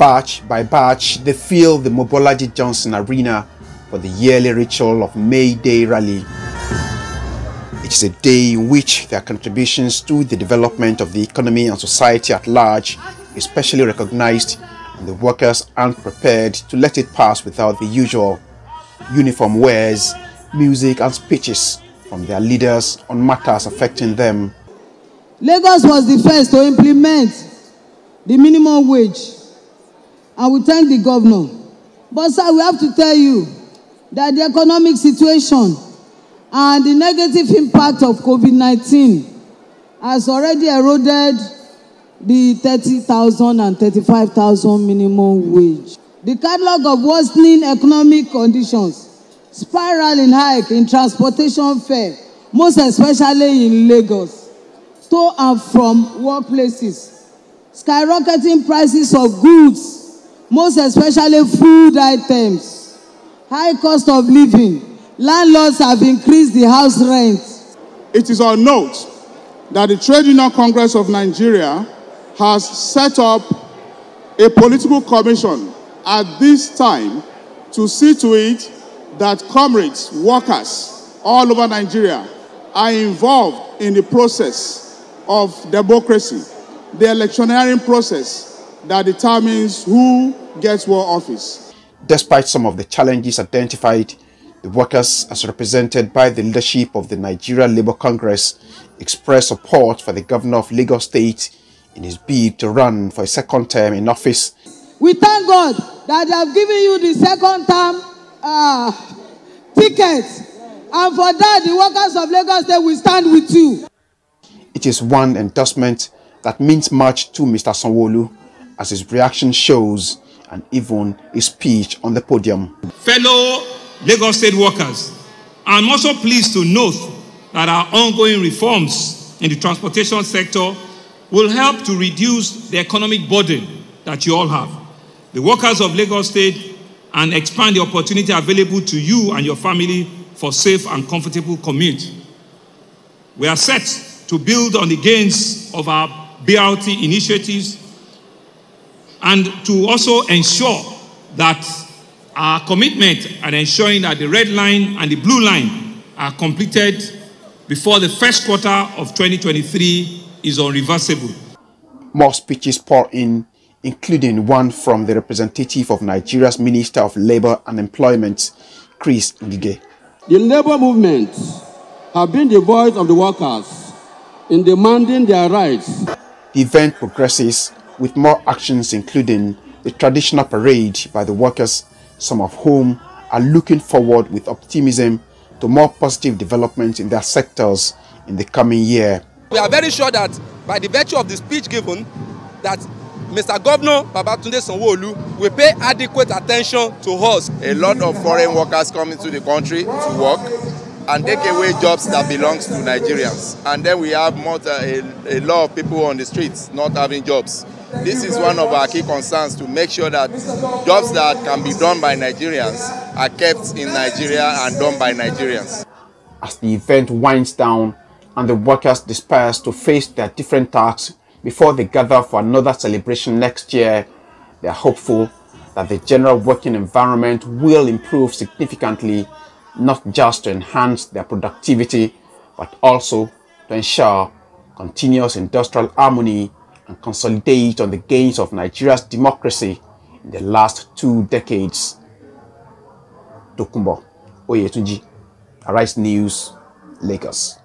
Batch by batch, they fill the Mobolaji Johnson Arena for the yearly ritual of May Day Rally. It is a day in which their contributions to the development of the economy and society at large is specially recognized and the workers aren't prepared to let it pass without the usual uniform wears, music and speeches from their leaders on matters affecting them. Lagos was the first to implement the minimum wage and we thank the governor. But sir, we have to tell you that the economic situation and the negative impact of COVID-19 has already eroded the 30,000 and 35,000 minimum wage. The catalog of worsening economic conditions spiraling hike in transportation fare, most especially in Lagos, to and from workplaces, skyrocketing prices of goods, most especially food items, high cost of living, landlords have increased the house rent. It is on note that the Trade Union Congress of Nigeria has set up a political commission at this time to see to it that comrades, workers all over Nigeria are involved in the process of democracy, the electioneering process that determines who gets what office. Despite some of the challenges identified, the workers, as represented by the leadership of the Nigeria Labour Congress, expressed support for the governor of Lagos State in his bid to run for a second term in office. We thank God that they have given you the second term uh, ticket. And for that, the workers of Lagos State will stand with you. It is one endorsement that means much to Mr. Sanwo-Olu, as his reaction shows and even his speech on the podium. Fellow Lagos State workers, I'm also pleased to note that our ongoing reforms in the transportation sector will help to reduce the economic burden that you all have. The workers of Lagos State and expand the opportunity available to you and your family for safe and comfortable commute. We are set to build on the gains of our BRT initiatives and to also ensure that our commitment and ensuring that the red line and the blue line are completed before the first quarter of 2023 is unreversible. More speeches pour in, including one from the representative of Nigeria's Minister of Labour and Employment, Chris Ngige. The labour movement have been the voice of the workers in demanding their rights. The event progresses with more actions including the traditional parade by the workers, some of whom are looking forward with optimism to more positive developments in their sectors in the coming year. We are very sure that by the virtue of the speech given, that Mr. Governor Babatunde Sanwo-Olu will pay adequate attention to us. A lot of foreign workers come into the country to work and take away jobs that belongs to Nigerians. And then we have more, uh, a, a lot of people on the streets not having jobs. This is one of our key concerns to make sure that jobs that can be done by Nigerians are kept in Nigeria and done by Nigerians. As the event winds down and the workers disperse to face their different tasks before they gather for another celebration next year, they are hopeful that the general working environment will improve significantly, not just to enhance their productivity, but also to ensure continuous industrial harmony and consolidate on the gains of Nigeria's democracy in the last two decades. Tokunbo Oyetunji, Arise News, Lagos.